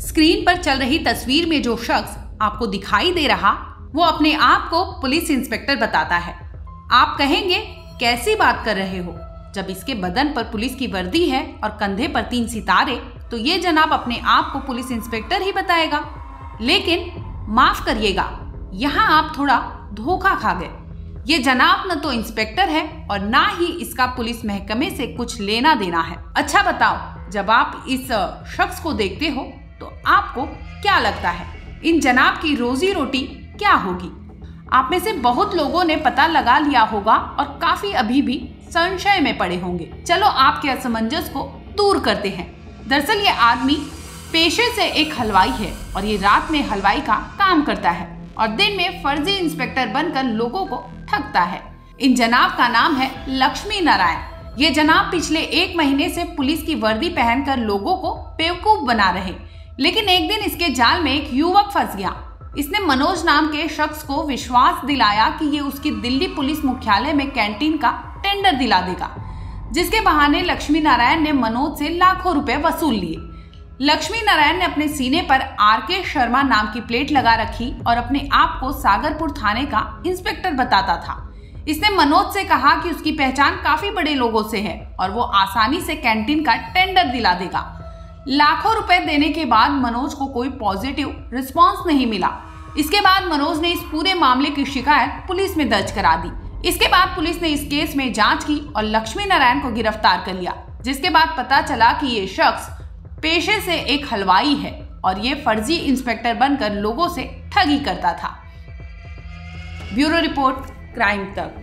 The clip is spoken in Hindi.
स्क्रीन पर चल रही तस्वीर में जो शख्स आपको दिखाई दे रहा, वो अपने आप को पुलिस इंस्पेक्टर बताता है। आप कहेंगे, कैसी बात कर रहे हो? जब इसके बदन पर पुलिस की वर्दी है और कंधे पर तीन सितारे तो ये जनाब अपने आप को पुलिस इंस्पेक्टर ही बताएगा। लेकिन माफ़ करिएगा, यहाँ आप थोड़ा धोखा खा गए। ये जनाब न तो इंस्पेक्टर है और ना ही इसका पुलिस महकमे से कुछ लेना देना है। अच्छा बताओ, जब आप इस शख्स को देखते हो तो आपको क्या लगता है? इन जनाब की रोजी रोटी क्या होगी? आप में से बहुत लोगों ने पता लगा लिया होगा और काफ़ी अभी भी संशय में पड़े होंगे। चलो आपके असमंजस को दूर करते हैं। दरअसल ये आदमी पेशे से एक हलवाई है और ये रात में हलवाई का काम करता है और दिन में फर्जी इंस्पेक्टर बनकर लोगों को ठगता है। इन जनाब का नाम है लक्ष्मी नारायण। ये जनाब पिछले एक महीने से पुलिस की वर्दी पहनकर लोगों को बेवकूफ़ बना रहे। लेकिन एक दिन इसके जाल में एक युवक फंस गया। इसने मनोज नाम के शख्स को विश्वास दिलाया कि ये उसकी दिल्ली पुलिस मुख्यालय में कैंटीन का टेंडर दिला देगा, जिसके बहाने लक्ष्मी नारायण ने मनोज से लाखों रुपए वसूल लिए। लक्ष्मी नारायण ने अपने सीने पर आर के शर्मा नाम की प्लेट लगा रखी और अपने आप को सागरपुर थाने का इंस्पेक्टर बताता था। इसने मनोज से कहा कि उसकी पहचान काफ़ी बड़े लोगों से है और वो आसानी से कैंटीन का टेंडर दिला देगा। लाखों रुपए देने के बाद मनोज को कोई पॉजिटिव रिस्पांस नहीं मिला। इसके बाद मनोज ने इस पूरे मामले की शिकायत पुलिस में दर्ज करा दी। इसके बाद पुलिस ने इस केस में जाँच की और लक्ष्मी नारायण को गिरफ़्तार कर लिया, जिसके बाद पता चला कि ये शख्स पेशे से एक हलवाई है और ये फर्जी इंस्पेक्टर बनकर लोगों से ठगी करता था। ब्यूरो रिपोर्ट, क्राइम तक।